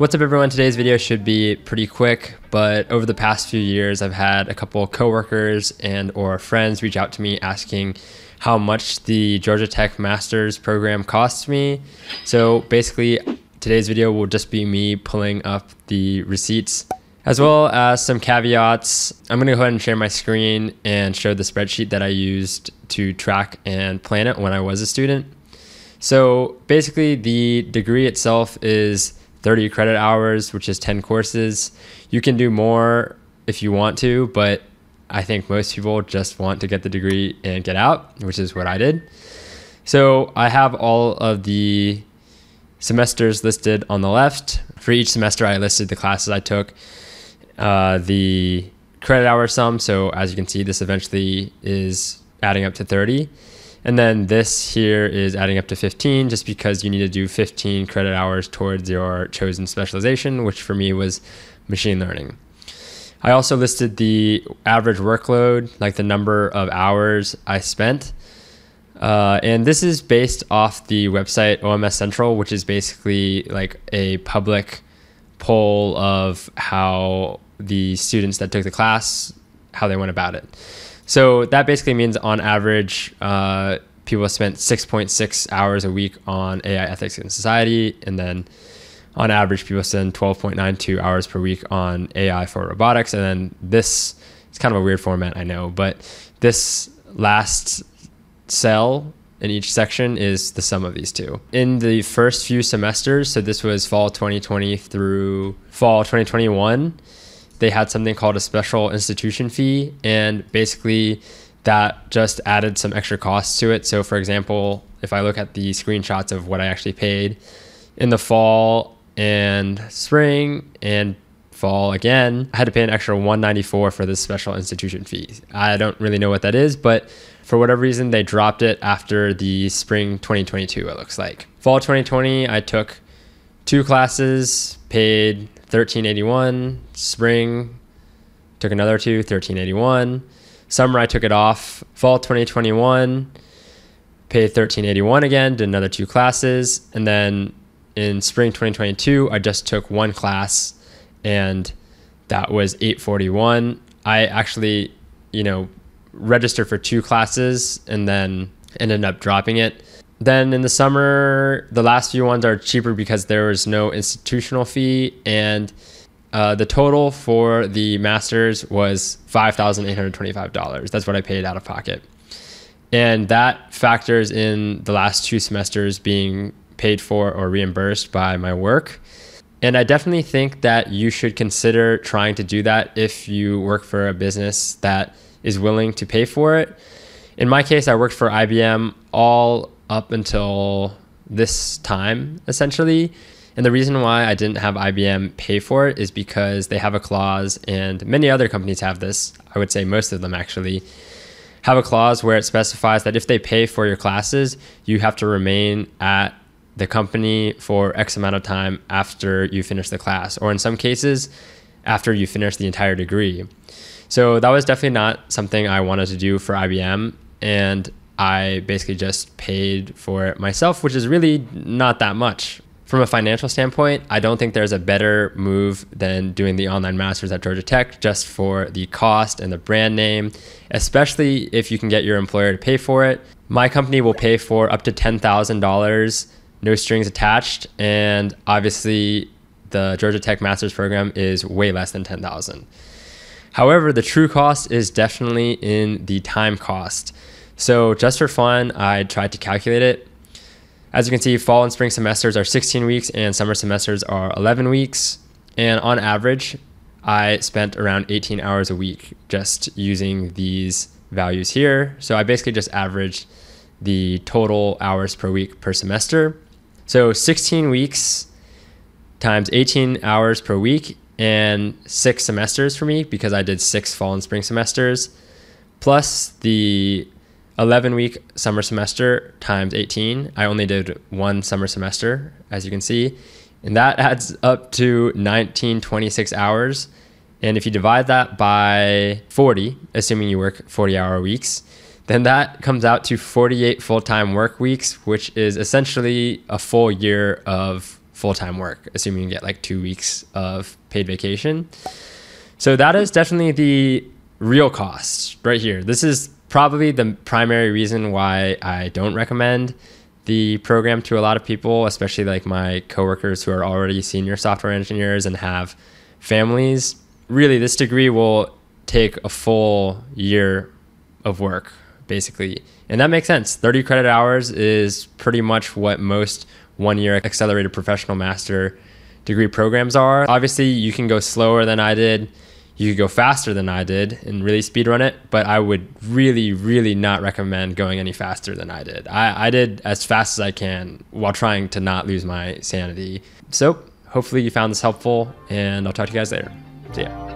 What's up everyone? Today's video should be pretty quick, but over the past few years I've had a couple coworkers and or friends reach out to me asking how much the Georgia Tech Masters program costs me. So basically today's video will just be me pulling up the receipts as well as some caveats. I'm gonna go ahead and share my screen and show the spreadsheet that I used to track and plan it when I was a student. So basically the degree itself is 30 credit hours, which is 10 courses. You can do more if you want to, but I think most people just want to get the degree and get out, which is what I did. So I have all of the semesters listed on the left. For each semester, I listed the classes I took, uh, the credit hour sum. So as you can see, this eventually is adding up to 30. And then this here is adding up to 15 just because you need to do 15 credit hours towards your chosen specialization, which for me was machine learning. I also listed the average workload, like the number of hours I spent. Uh, and this is based off the website OMS Central, which is basically like a public poll of how the students that took the class, how they went about it. So that basically means on average, uh, people spent 6.6 hours a week on AI ethics and society. And then on average, people spend 12.92 hours per week on AI for robotics. And then this is kind of a weird format, I know, but this last cell in each section is the sum of these two. In the first few semesters, so this was fall 2020 through fall 2021, they had something called a special institution fee. And basically, that just added some extra costs to it. So, for example, if I look at the screenshots of what I actually paid in the fall and spring and fall again, I had to pay an extra 194 for this special institution fee. I don't really know what that is, but for whatever reason, they dropped it after the spring 2022, it looks like. Fall 2020, I took two classes, paid 1381. Spring, took another two, 1381. Summer, I took it off. Fall 2021, paid 1381 again, did another two classes. And then in spring 2022, I just took one class and that was 841. I actually, you know, registered for two classes and then ended up dropping it then in the summer, the last few ones are cheaper because there was no institutional fee, and uh, the total for the masters was five thousand eight hundred twenty-five dollars. That's what I paid out of pocket, and that factors in the last two semesters being paid for or reimbursed by my work. And I definitely think that you should consider trying to do that if you work for a business that is willing to pay for it. In my case, I worked for IBM all up until this time, essentially. And the reason why I didn't have IBM pay for it is because they have a clause, and many other companies have this. I would say most of them actually have a clause where it specifies that if they pay for your classes, you have to remain at the company for X amount of time after you finish the class, or in some cases, after you finish the entire degree. So that was definitely not something I wanted to do for IBM. And I basically just paid for it myself, which is really not that much. From a financial standpoint, I don't think there's a better move than doing the online masters at Georgia Tech just for the cost and the brand name, especially if you can get your employer to pay for it. My company will pay for up to $10,000, no strings attached, and obviously the Georgia Tech Masters program is way less than 10,000. However, the true cost is definitely in the time cost. So just for fun, I tried to calculate it. As you can see, fall and spring semesters are 16 weeks and summer semesters are 11 weeks. And on average, I spent around 18 hours a week just using these values here. So I basically just averaged the total hours per week per semester. So 16 weeks times 18 hours per week and six semesters for me because I did six fall and spring semesters, plus the 11 week summer semester times 18. I only did one summer semester, as you can see, and that adds up to 1926 hours. And if you divide that by 40, assuming you work 40 hour weeks, then that comes out to 48 full time work weeks, which is essentially a full year of full time work, assuming you get like two weeks of paid vacation. So that is definitely the real cost right here. This is probably the primary reason why I don't recommend the program to a lot of people, especially like my coworkers who are already senior software engineers and have families. Really, this degree will take a full year of work, basically. And that makes sense. 30 credit hours is pretty much what most one year accelerated professional master degree programs are. Obviously, you can go slower than I did. You could go faster than I did and really speed run it, but I would really, really not recommend going any faster than I did. I, I did as fast as I can while trying to not lose my sanity. So, hopefully, you found this helpful, and I'll talk to you guys later. See ya.